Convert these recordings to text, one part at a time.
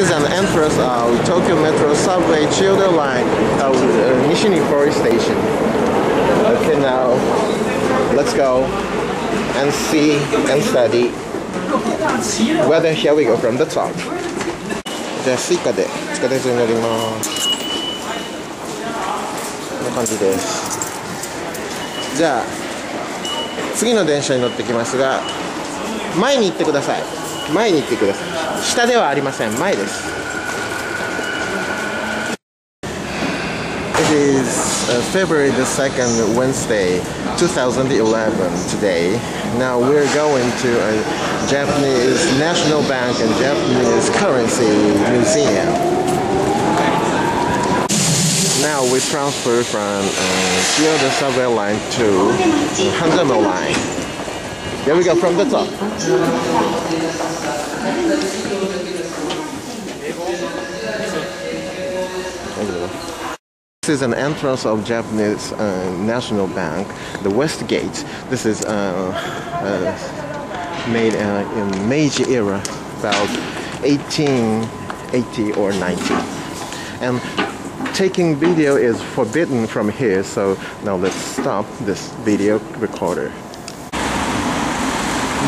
is an entrance uh, Tokyo Metro subway Chiyoda line of with uh, uh Nishi-Nippori station. Okay, now let's go and see and study whether here we go from the top. じゃあスイカで地下鉄に乗ります。こんな感じです。じゃあ次の電車に乗ってきますが前に行ってください。前に行ってください下ではありません前です It is uh, February the 2nd, Wednesday, 2011 today. Now we're going to a Japanese National Bank and Japanese Currency Museum. Now we transfer from uh, Kyoto subway line to Hanzomon line. Here we go, from the top. Is an entrance of Japanese uh, National Bank, the West Gate. This is uh, uh, made uh, in Meiji era, about 1880 or 90. And taking video is forbidden from here, so now let's stop this video recorder.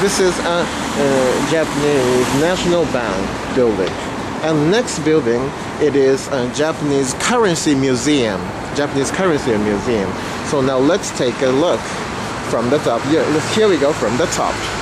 This is a, uh Japanese National Bank building. And next building, it is a Japanese Currency Museum. Japanese Currency Museum. So now let's take a look from the top. Here we go from the top.